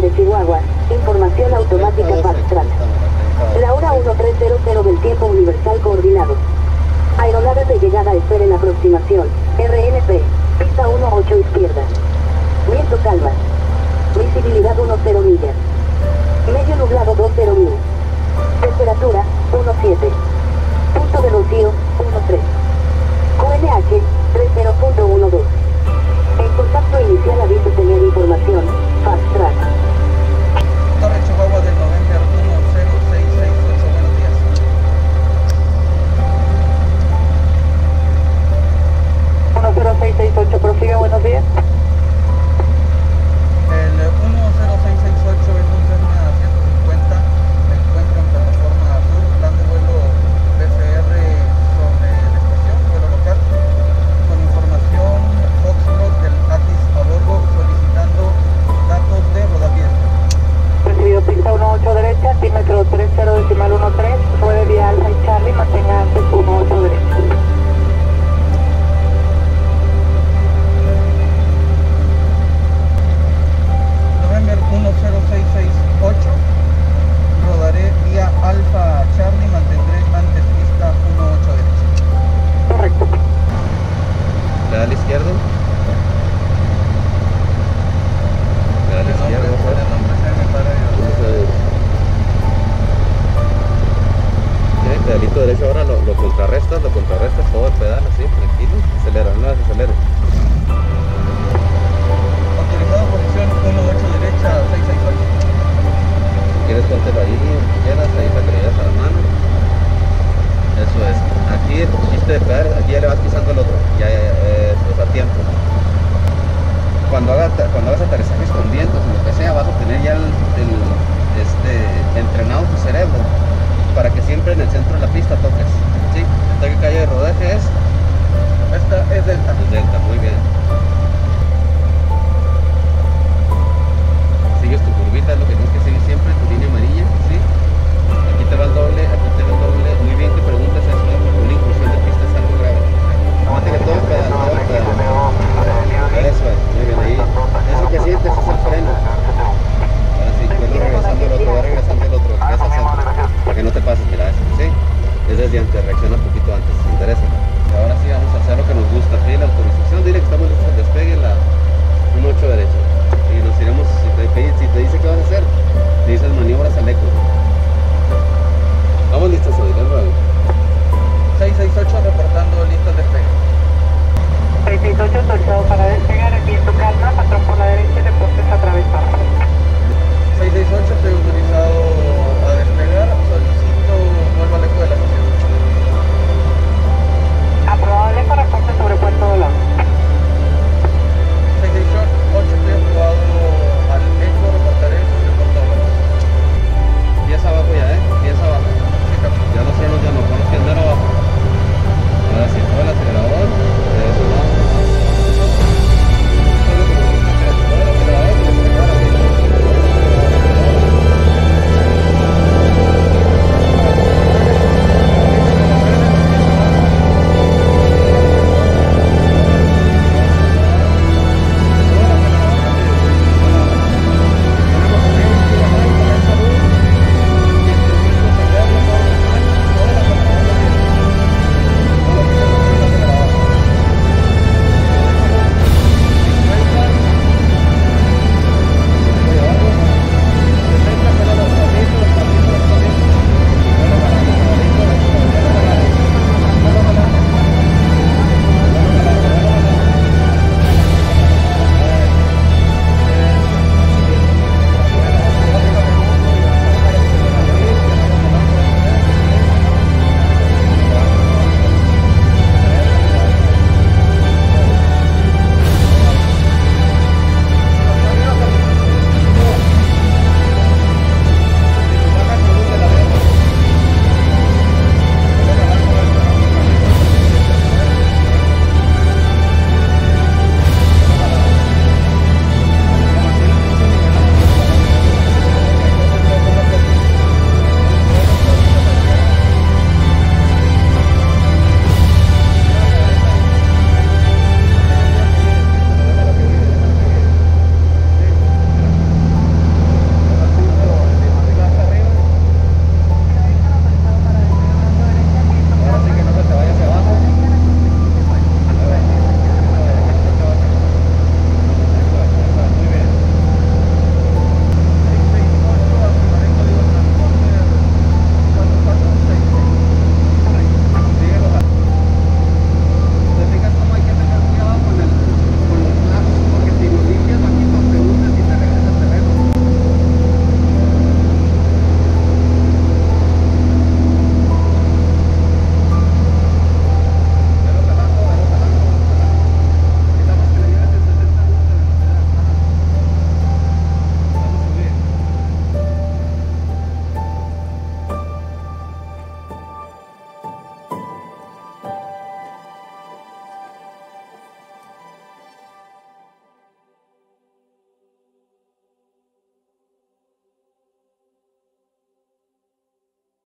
De Chihuahua. Información automática Fast Track. La hora 1300 del tiempo universal coordinado. Aeronaves de llegada esperen aproximación. RNP. Pista 18 izquierda. Viento calma. Visibilidad 10 millas. Medio nublado 20 mil. Temperatura 17. Punto de rocío 13. 30 decimal 13, ruede vía alfa y Charlie, mantenga antes 18 derecha. November 10668. Quieres póntelo ahí, quieras, ahí para que le a la mano. Eso es. Aquí el chiste de pedal, aquí ya le vas pisando el otro. Ya, eso es a tiempo. Cuando, haga, cuando hagas aterrizajes con vientos lo que sea, vas a tener ya el, el,